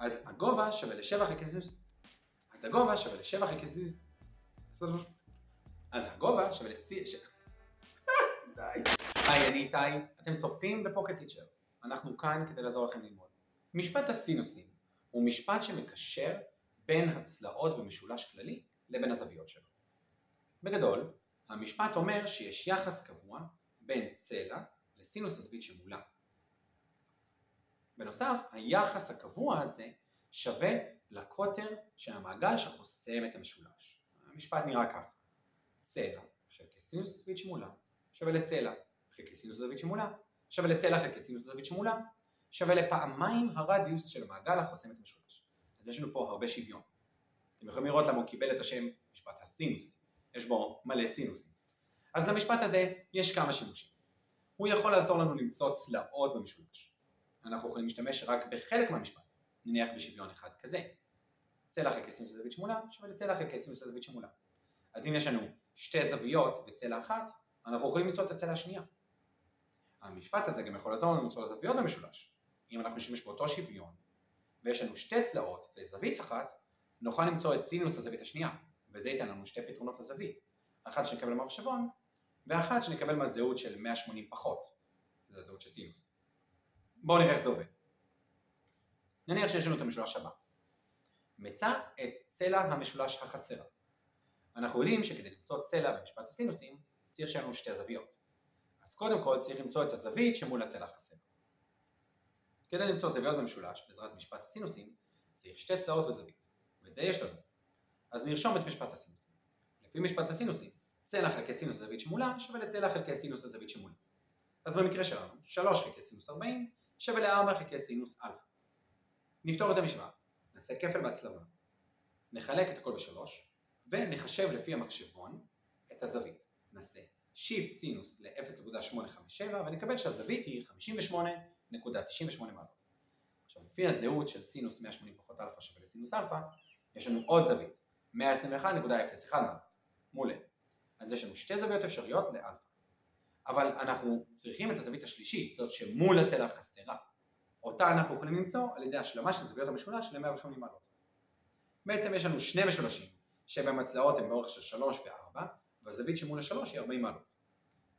אז הגובה שווה ל-7 חלקי סינוס. אז הגובה שווה ל-7 חלקי סינוס. אז הגובה שווה. ש... די. היי, אני איתי, אתם צופים בפוקט טיצ'ר. אנחנו כאן כדי לעזור לכם ללמוד. משפט הסינוסים הוא משפט שמקשר בין הצלעות במשולש כללי לבין הזוויות שלו. בגדול, המשפט אומר שיש יחס קבוע בין צלע לסינוס הזווית שמולה. בנוסף, היחס הקבוע הזה שווה לקוטר של המעגל שחוסם את המשולש. המשפט נראה ככה: צלע חלקי סינוס הזווית שמולה שווה לצלע חלקי סינוס הזווית שמולה שווה לצלע חלקי סינוס הזווית שמולה שווה לפעמיים הרדיוס של המעגל החוסם את המשולש. אז יש לנו פה הרבה שוויון. אתם יכולים לראות למה הוא קיבל את השם משפט הסינוס. יש בו מלא סינוסים. אז למשפט הזה יש כמה שימושים. הוא יכול לעזור לנו למצוא צלעות במשולש. אנחנו יכולים להשתמש רק בחלק מהמשפט, נניח בשוויון אחד כזה. צלע חלקי סינוס הזווית שמולה שווה לצלע חלקי סינוס הזווית שמולה. אז אם יש לנו שתי זוויות וצלע אחת, אנחנו יכולים למצוא את הצלע השנייה. המשפט הזה גם יכול לעזור לנו למצוא את הזוויות במשולש. אם אנחנו נשתמש באותו שוויון, ויש לנו שתי צלעות וזווית אחת, נוכל למצוא את סינוס הזווית השנייה, וזה ייתן לנו שתי פתרונות לזווית. אחת שנקבל מהמחשבון, ואחת שנקבל מהזהות של 180 פחות, זה הזהות של סינוס. בואו נראה איך זה עובד. נניח שיש לנו את המשולש הבא. מצא את צלע המשולש החסרה. אנחנו יודעים שכדי למצוא צלע במשפט הסינוסים, צריך שיהיה לנו שתי זוויות. אז קודם כל צריך למצוא את הזווית שמול הצלע החסרה. כדי למצוא זוויות במשולש, בעזרת משפט הסינוסים, צריך שתי צלעות וזווית. ואת זה יש לנו. אז נרשום את משפט הסינוסים. לפי משפט הסינוסים, צלע חלקי סינוס זווית שמולה שווה לצלע חלקי סינוס הזווית שמולה. אז במקרה שלנו, 3 חלקי סינוס 40 שווה ל-4 חלקי סינוס אלפא. נפתור את המשוואה, נעשה כפל בהצלבה, נחלק את הכל בשלוש, ונחשב לפי המחשבון את הזווית. נעשה shift סינוס ל-0.857 ונקבל שהזווית היא 58.98 מעלות. עכשיו לפי הזהות של סינוס 180 פחות אלפא שווה לסינוס אלפא, יש לנו עוד זווית, 121.01 מעלות. מעולה. אז יש לנו שתי זוויות אפשריות לאלפא. אבל אנחנו צריכים את הזווית השלישית, זאת שמול הצלע החסרה. אותה אנחנו יכולים למצוא על ידי השלמה של זוויות המשולש ל-180 מעלות. בעצם יש לנו שני משולשים, שבהם הצלעות הן באורך של 3 ו-4, והזווית שמול ה-3 היא 40 מעלות.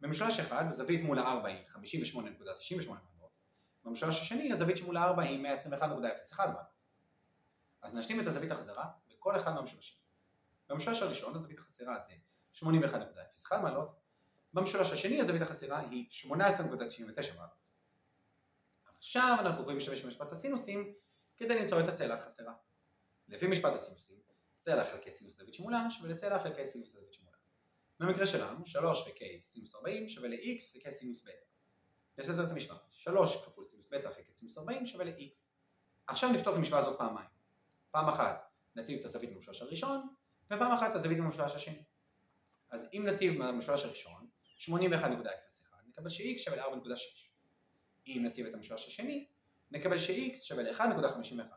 במשולש אחד, הזווית מול ה-4 היא 58.98 מעלות, במשולש השני, הזווית שמול ה-4 היא 121.01 מעלות. אז נשלים את הזווית החזרה בכל אחד מהמשולשים. במשולש הראשון, הזווית החסרה זה 81.01 מעלות, במשולש השני הזווית החסרה היא 18.99 מעלות. עכשיו אנחנו יכולים להשתמש במשפט הסינוסים כדי למצוא את הצלע החסרה. לפי משפט הסינוסים, צלע חלקי סינוס זווית שמולה שווה לצלע חלקי סינוס זווית שמולה. במקרה שלנו, 3 חלקי סינוס 40 שווה ל-x חלקי סינוס בטא. נסדר את המשוואה, 3 כפול סינוס בטא חלקי סינוס 40 שווה ל-x. עכשיו נפתור את המשוואה הזאת פעמיים. פעם אחת נציב את הזווית במשולש הראשון, ופעם אחת את הזווית במשולש השני. אז אם נציב במשולש הראשון 81.01, נקבל ש-x שווה ל-4.6. אם נציב את המשולש השני, נקבל ש-x שווה ל-1.51.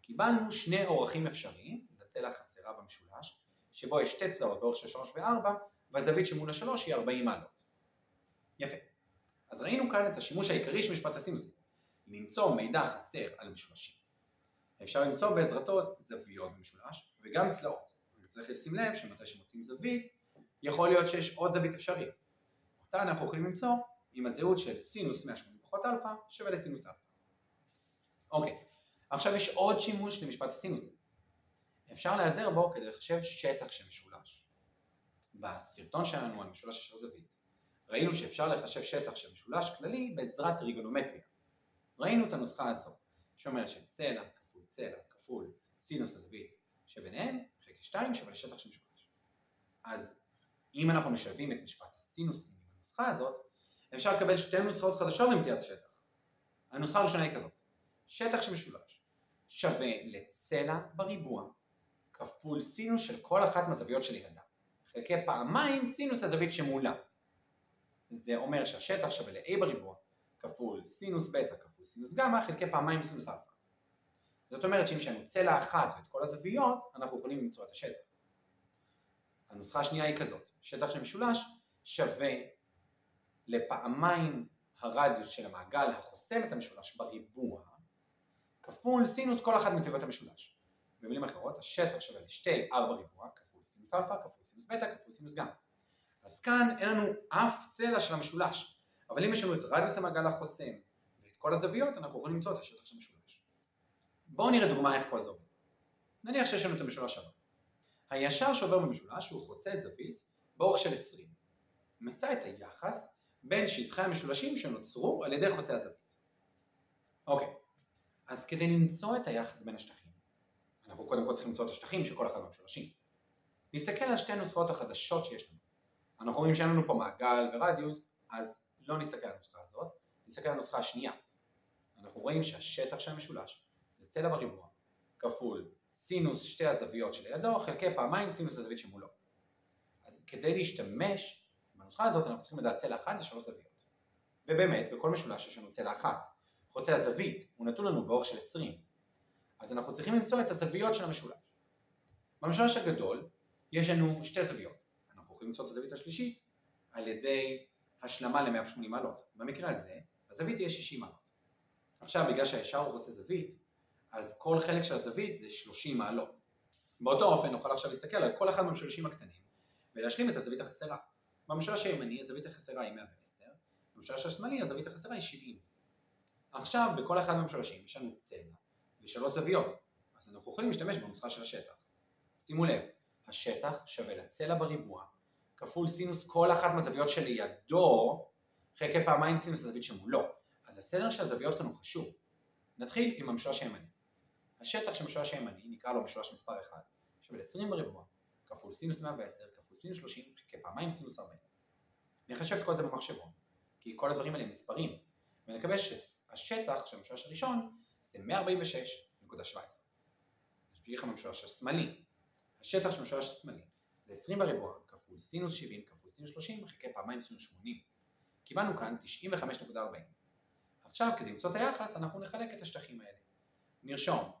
קיבלנו שני אורכים אפשריים לצלע החסרה במשולש, שבו יש שתי צלעות באורך של 3 ו-4, והזווית שמול השלוש היא 40 מעלות. יפה. אז ראינו כאן את השימוש העיקרי של משפט הסינוסים, למצוא מידע חסר על משולשים. אפשר למצוא בעזרתו זוויות במשולש וגם צלעות. וצריך לשים לב שמתי שמוצאים זווית, יכול להיות שיש עוד זווית אפשרית. אותה אנחנו יכולים למצוא עם הזהות של סינוס 180 פחות אלפא שווה לסינוס אלפא. אוקיי, עכשיו יש עוד שימוש למשפט הסינוסים. אפשר להיעזר בו כדי לחשב שטח של משולש. בסרטון שלנו על משולש אשר זווית, ראינו שאפשר לחשב שטח של משולש כללי בעזרת טריגונומטריה. ראינו את הנוסחה הזו, שאומרת שצלע כפול צלע כפול סינוס הזווית שביניהם, חלקי 2 שווה לשטח של משולש. אז אם אנחנו משלבים את משפט הסינוסים עם הנוסחה הזאת, אפשר לקבל שתי נוסחאות חדשות למציאת השטח. הנוסחה הראשונה היא כזאת, שטח של משולש שווה לצלע בריבוע כפול סינוס של כל אחת מהזוויות שלידה, חלקי פעמיים סינוס הזווית שמולה. זה אומר שהשטח שווה ל-a בריבוע כפול סינוס בטא כפול סינוס גמא חלקי פעמיים סינוס אלפא. זאת אומרת שאם יש לנו צלע אחת ואת כל הזוויות, אנחנו יכולים למצוא את השטח. הנוסחה השנייה היא כזאת, שטח של משולש שווה לפעמיים הרדיוס של המעגל החוסם את המשולש בריבוע כפול סינוס כל אחת מזוויות המשולש. במילים אחרות, השטח שווה לשתי r בריבוע כפול סינוס אלפא כפול סינוס בטא כפול סינוס גמא. אז כאן אין לנו אף צלע של המשולש, אבל אם יש לנו את רדיוס המעגל החוסם ואת כל הזוויות, אנחנו יכולים למצוא את השטח של המשולש. בואו נראה דוגמה איך כל זה עובד. נניח שיש לנו את המשולש הבא. הישר שעובר במשולש הוא חוצה זווית באורך של 20. מצא את היחס בין שטחי המשולשים שנוצרו על ידי חוצה הזווית. אוקיי, אז כדי למצוא את היחס בין השטחים, אנחנו קודם כל צריכים למצוא את השטחים של כל אחד מהמשולשים. נסתכל על שתי הנוסחאות החדשות שיש לנו. אנחנו רואים שאין לנו פה מעגל ורדיוס, אז לא נסתכל על הנוסחה הזאת, נסתכל על הנוסחה השנייה. אנחנו רואים שהשטח של המשולש זה צלע בריבוע כפול סינוס שתי הזוויות שלידו חלקי פעמיים סינוס הזווית שמולו. כדי להשתמש בנוסחה הזאת אנחנו צריכים לדעת צלע אחת ושלוש זוויות. ובאמת, בכל משולש יש לנו צלע אחת. חוצה הזווית הוא נתון לנו באורך של 20. אז אנחנו צריכים למצוא את הזוויות של המשולש. במשולש הגדול יש לנו שתי זוויות. אנחנו יכולים למצוא את הזווית השלישית על ידי השלמה ל-180 מעלות. במקרה הזה, הזווית תהיה 60 מעלות. עכשיו, בגלל שהישר הוא חוצה זווית, אז כל חלק של הזווית זה 30 מעלות. באותו אופן נוכל עכשיו להסתכל על כל אחד מהמשולשים הקטנים ולהשלים את הזווית החסרה. במשולש הימני הזווית החסרה היא 110, במשולש השמאלי הזווית החסרה היא 70. עכשיו בכל אחד מהמשולשים יש לנו צלע ושלוש זוויות, אז אנחנו יכולים להשתמש בנוסחה של השטח. שימו לב, השטח שווה לצלע בריבוע כפול סינוס כל אחת מהזוויות שלידו חלקי פעמיים סינוס הזווית שמולו. אז הסדר של הזוויות כאן הוא חשוב. נתחיל עם המשולש הימני. השטח של המשולש הימני נקרא לו משולש מספר 1 שווה ל-20 בריבוע כפול סינוס 110 כפול סינוס 30 חלקי פעמיים סינוס 40. נחשב את כל זה במחשבון, כי כל הדברים האלה הם מספרים, ונקבל שהשטח של המשולש הראשון זה 146.17. נמשיך עם המשולש השמאלי. השטח של המשולש השמאלי זה 20 בריבוע כפול סינוס 70 כפול סינוס 30 חלקי פעמיים סינוס 80. קיבלנו כאן 95.40. עכשיו כדי למצוא את היחס אנחנו נחלק את השטחים האלה. נרשום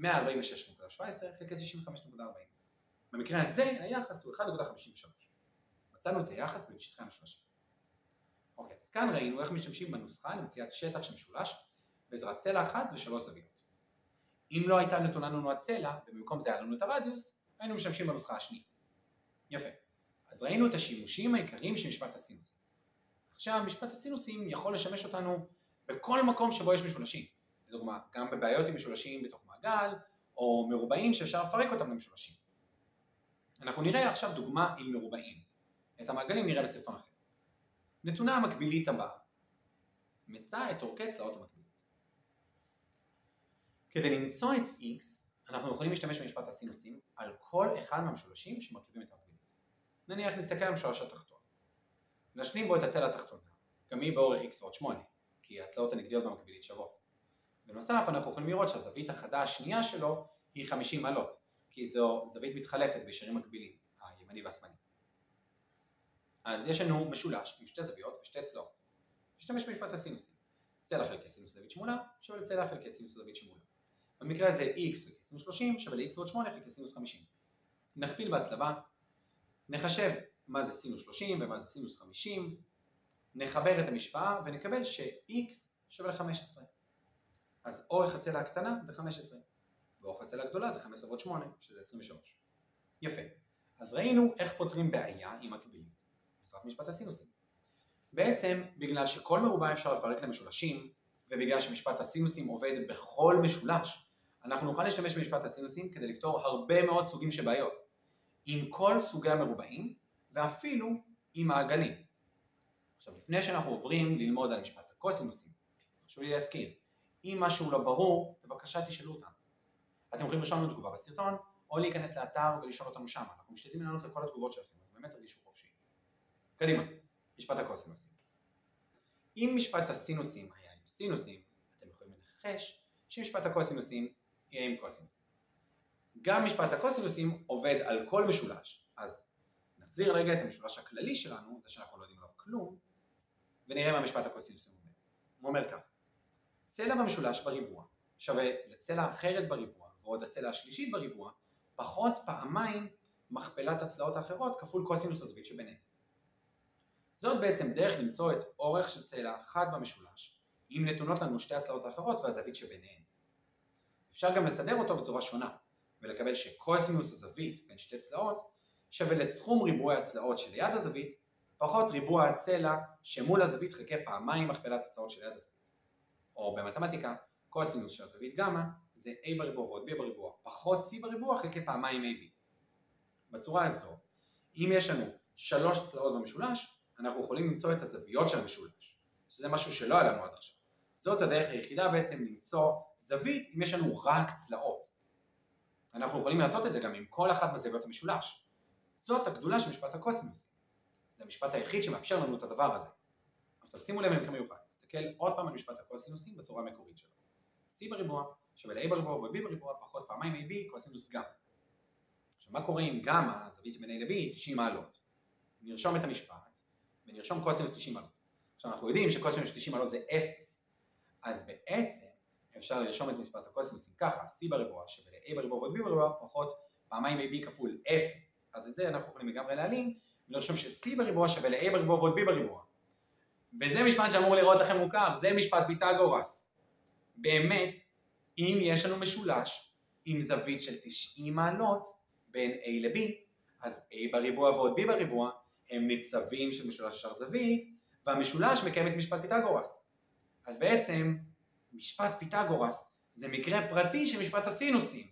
146.17 חלקי 95.40. במקרה הזה היחס הוא 1.53. מצאנו את היחס בין שטחי המשולשים. אוקיי, אז כאן ראינו איך משתמשים בנוסחה למציאת שטח שמשולש בעזרת צלע אחת ושלוש זוויות. אם לא הייתה נתונה לנו הצלע, ובמקום זה היה לנו את הרדיוס, היינו משתמשים בנוסחה השנייה. יפה. אז ראינו את השימושים העיקריים של משפט הסינוסים. עכשיו, משפט הסינוסים יכול לשמש אותנו בכל מקום שבו יש משולשים. לדוגמה, גם בבעיות עם משולשים בתוך מעגל, או מרובעים שאפשר לפרק אותם למשולשים. אנחנו נראה עכשיו דוגמה עם מרובעים. את המעגלים נראה בסרטון אחר. נתונה המקבילית הבאה. מצא את אורכי צלעות המקבילית. כדי למצוא את x, אנחנו יכולים להשתמש במשפט הסינוסים על כל אחד מהמשולשים שמרכיבים את המקבילית. נניח נסתכל על המשולש התחתון. נשלים בו את הצלע התחתונה, גם היא באורך x ועוד 8, כי הצלעות הנגדיות במקבילית שוות. בנוסף אנחנו יכולים לראות שהזווית החדה השנייה שלו היא 50 מעלות, כי זו זווית מתחלפת בישרים מקבילים, הימני והשמאלי. אז יש לנו משולש עם שתי זוויות ושתי צלעות. נשתמש במשפט הסינוסים. צלע חלקי סינוס זווית שמולה שווה לצלע חלקי סינוס זווית שמולה. במקרה הזה x חלקי סינוס 30 שווה ל-x ועוד 8 חלקי סינוס 50. נכפיל בהצלבה, נחשב מה זה סינוס 30 ומה זה סינוס 50, נפתור את המשוואה ונקבל ש-x שווה ל-15. אז אורך הצלע הקטנה זה 15, ואורך הצלע הגדולה זה 15 ועוד 8, שזה 23. יפה. אז ראינו איך פותרים בעיה עם מקבילית, בעזרת משפט הסינוסים. בעצם, בגלל שכל מרובע אפשר לפרק למשולשים, ובגלל שמשפט הסינוסים עובד בכל משולש, אנחנו נוכל להשתמש במשפט הסינוסים כדי לפתור הרבה מאוד סוגים של בעיות. עם כל סוגי המרובעים, ואפילו עם מעגלים. עכשיו, לפני שאנחנו עוברים ללמוד על משפט הקוסינוסים, חשוב לי להזכיר, אם משהו לא ברור, בבקשה תשאלו אותנו. אתם יכולים לרשום לנו תגובה בסרטון, או להיכנס לאתר ולשאול אותנו שם. אנחנו משתדלים לענות לכל התגובות שלכם, אז באמת תרגישו חופשי. קדימה, משפט הקוסינוסים. אם משפט הסינוסים היה עם סינוסים, אתם יכולים לנחש שמשפט הקוסינוסים יהיה עם קוסינוסים. גם משפט הקוסינוסים עובד על כל משולש, אז נחזיר רגע את המשולש הכללי שלנו, זה שאנחנו לא יודעים עליו כלום, ונראה מה משפט הקוסינוסים אומר. הוא אומר כך, צלע במשולש בריבוע שווה לצלע אחרת בריבוע ועוד הצלע השלישית בריבוע פחות פעמיים מכפלת הצלעות האחרות כפול קוסינוס הזווית שביניהן. זאת בעצם דרך למצוא את אורך של צלע אחת במשולש אם נתונות לנו שתי הצלעות האחרות והזווית שביניהן. אפשר גם לסדר אותו בצורה שונה, ולקבל שקוסינוס הזווית בין שתי צלעות שווה לסכום ריבועי הצלעות שליד הזווית, פחות ריבוע הצלע שמול הזווית חלקי פעמיים מכפלת הצלעות שליד הזווית. או במתמטיקה, קוסינוס של הזווית גמא זה a בריבוע ועוד b בריבוע, פחות c בריבוע חלקי פעמיים ab. בצורה הזו, אם יש לנו שלוש צלעות במשולש, אנחנו יכולים למצוא את הזוויות של המשולש, שזה משהו שלא היה עד עכשיו. זאת הדרך היחידה בעצם למצוא זווית אם יש לנו רק צלעות. אנחנו יכולים לעשות את זה גם עם כל אחת מזוויות המשולש. זאת הגדולה של משפט הקוסינוס. זה המשפט היחיד שמאפשר לנו את הדבר הזה. עכשיו שימו לב למקרה מיוחד, נסתכל עוד פעם על משפט הקוסינוסים בצורה המקורית שלו. C בריבוע שווה ל-a בריבוע ו-b בריבוע פחות פעמיים ab קוסינוס גמא. עכשיו מה קורה אם גמא, הזווית בין a ל-b, היא 90 מעלות? נרשום את המשפט ונרשום קוסינוס 90 מעלות. עכשיו אנחנו יודעים שקוסינוס 90 מעלות זה 0, אז בעצם אפשר לרשום את משפט הקוסינוסים ככה, c בריבוע שווה ל-a בריבוע ו-b בריבוע פחות פעמיים ab כפול 0. אז את זה אנחנו יכולים לגמרי להעלים ולרשום ש-c בריבוע שווה ל-a בריבוע ועוד b בריבוע. וזה משפט שאמור לראות לכם מוכר, זה משפט פיתגורס. באמת, אם יש לנו משולש עם זווית של 90 מעלות בין a ל-b, אז a בריבוע ועוד b בריבוע הם ניצבים של משולש ישר זווית, והמשולש מקיים את משפט פיתגורס. אז בעצם, משפט פיתגורס זה מקרה פרטי של משפט הסינוסים.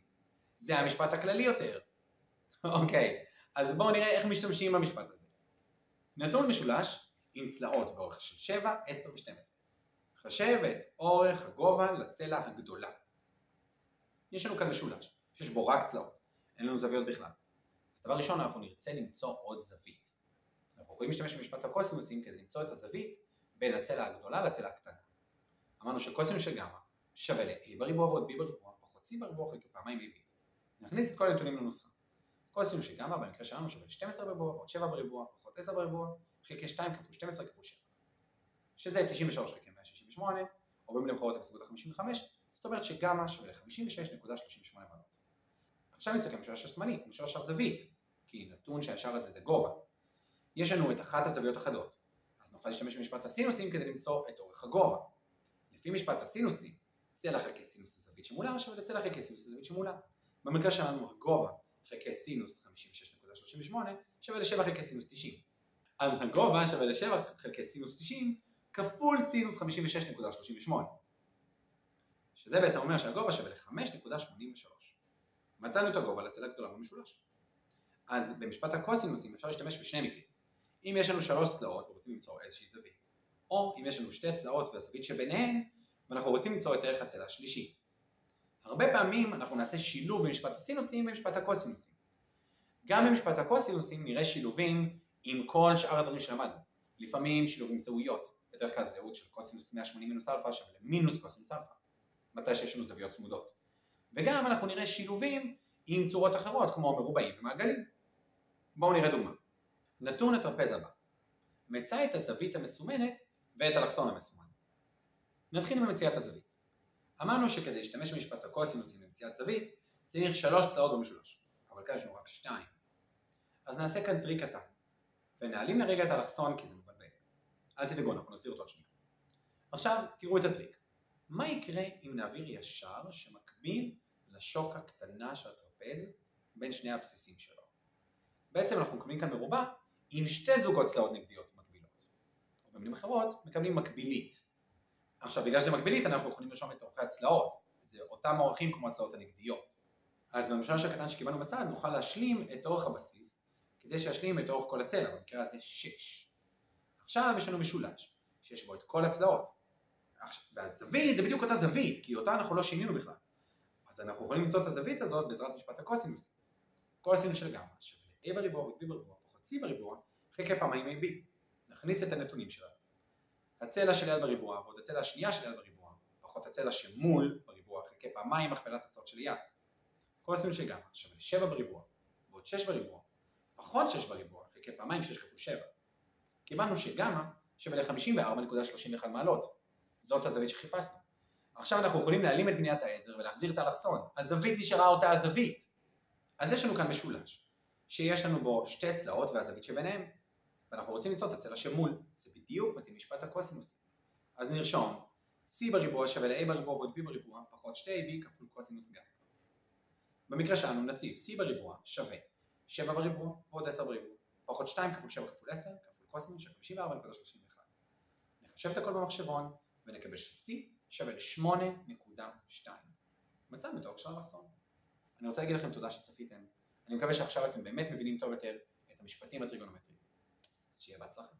זה המשפט הכללי יותר. אוקיי, אז בואו נראה איך משתמשים במשפט הזה. נתון משולש עם צלעות באורך של 7, 10 ו-12. חשב את אורך הגובה לצלע הגדולה. יש לנו כאן משולש, שיש בו רק צלעות, אין לנו זוויות בכלל. אז דבר ראשון אנחנו נרצה למצוא עוד זווית. אנחנו יכולים להשתמש במשפט הקוסינוסים כדי למצוא את הזווית בין הצלע הגדולה לצלע הקטנה. אמרנו שקוסינוס של גמא שווה ל-a בריבוע ועוד b בריבוע פחות c בריבוע חלקי פעמיים ab. נכניס את כל הנתונים לנוסחה. קוסינוס של גמא במקרה שלנו שווה ל-12 בריבוע ועוד 7 בריבוע פחות 10 בריבוע חלקי 2 כפול 12 כפול 7. שזה 93 חלקי 168, או אחרות בסביבות ה-55, זאת אומרת שגמא שווה ל-56.38 מעלות. עכשיו נסתכל במשולש השמאלי, משולש ישר זווית, כי נתון שהישר הזה זה גובה. יש לנו את אחת הזוויות החדות, אז נוכל להשתמש במשפט הסינוסים כדי למצוא את אורך הגובה. לפי משפט הסינוסים, צלע חלקי סינוס הזווית שמולה שווה לצלע חלקי סינוס הזווית שמולה. במקרה שלנו הגובה חלקי סינוס 56.38 שווה ל-7 חלקי סינוס 90. אז הגובה שווה ל-7 חלקי סינוס 90 כפול סינוס 56.38. שזה בעצם אומר שהגובה שווה ל-5.83. מצאנו את הגובה לצלע גדולה במשולש. אז במשפט הקוסינוסים אפשר להשתמש בשני מקרים. אם יש לנו שלוש צלעות ורוצים למצוא איזושהי זווית, או אם יש לנו שתי צלעות והזווית שביניהן, ואנחנו רוצים למצוא את ערך הצלע השלישית. הרבה פעמים אנחנו נעשה שילוב במשפט הסינוסים ובמשפט הקוסינוסים. גם במשפט הקוסינוסים נראה שילובים עם כל שאר הדברים שלמדנו. לפעמים שילוב עם זהויות, בדרך כלל זהות של קוסינוס 180 מינוס אלפא שווה למינוס קוסינוס אלפא, מתי שיש לנו זוויות צמודות. וגם אנחנו נראה שילובים עם צורות אחרות כמו מרובעים ומעגלים. בואו נראה דוגמה. נתון הטרפז הבא. מצא את הזווית המסומנת ואת אלכסון המסומן. נתחיל במציאת הזווית. אמרנו שכדי להשתמש במשפט הקוסינוסים למציאת זווית צריך שלוש צלעות במשולש, אבל כאן יש לנו רק שתיים. אז נעשה כאן טריק קטן. ונעלים לרגע את האלכסון הזה. אל תדאגו, אנחנו נחזיר אותו עוד שנייה. עכשיו תראו את הטריק. מה יקרה אם נעביר ישר שמקביל לשוק הקטנה של הטרפז בין שני הבסיסים שלו? בעצם אנחנו מקבלים כאן מרובע עם שתי זוגות צלעות נגדיות מקבילות. או במילים אחרות, מקבלים מקבילית. עכשיו בגלל שזה מקבילית אנחנו יכולים לרשום את אורכי הצלעות. זה אותם אורכים כמו הצלעות הנגדיות. אז במשולש הקטן שקיבלנו בצד נוכל להשלים את אורך הבסיס כדי שישלים את אורך כל הצלע, במקרה הזה 6. עכשיו יש לנו משולש, שיש בו את כל הצלעות. והזווית זה בדיוק אותה זווית, כי אותה אנחנו לא שינינו בכלל. אז אנחנו יכולים למצוא את הזווית הזאת בעזרת משפט הקוסינוס. קוסינוס של גמא שווה ל-a בריבוע ו-b בריבוע פחות c בריבוע חלקי פעמיים ab. נכניס את הנתונים שלנו. הצלע של יד בריבוע ועוד הצלע השנייה של יד בריבוע פחות הצלע שמול בריבוע חלקי פעמיים מכפלת הצעות של יד. קוסינוס של גמא שווה ל-7 בריבוע ועוד 6 בריבוע פחות 6 בריבוע, חלקי פעמיים 6 כפול 7. קיבלנו שגמא שווה ל-54.31 מעלות. זאת הזווית שחיפשנו. עכשיו אנחנו יכולים להעלים את בניית העזר ולהחזיר את האלכסון. הזווית נשארה אותה הזווית. אז יש לנו כאן משולש, שיש לנו בו שתי צלעות והזווית שביניהם. ואנחנו רוצים למצוא את הצלע שמול. זה בדיוק מתאים משפט הקוסינוס. אז נרשום c בריבוע שווה ל-a בריבוע ועוד b בריבוע פחות 2ab כפול קוסינוס גמא. במקרה שלנו נציב c בריבוע שווה 7 בריבוע ועוד 10 בריבוע פחות 2 כפול 7 כפול 10 כפול קוסינוס של 54.31. נחשב את הכל במחשבון ונקבל ש-c שווה ל-8.2. מצאנו את האורך של האלכסון. אני רוצה להגיד לכם תודה שצפיתם. אני מקווה שעכשיו אתם באמת מבינים טוב יותר את המשפטים הטריגונומטריים. אז שיהיה בהצלחה.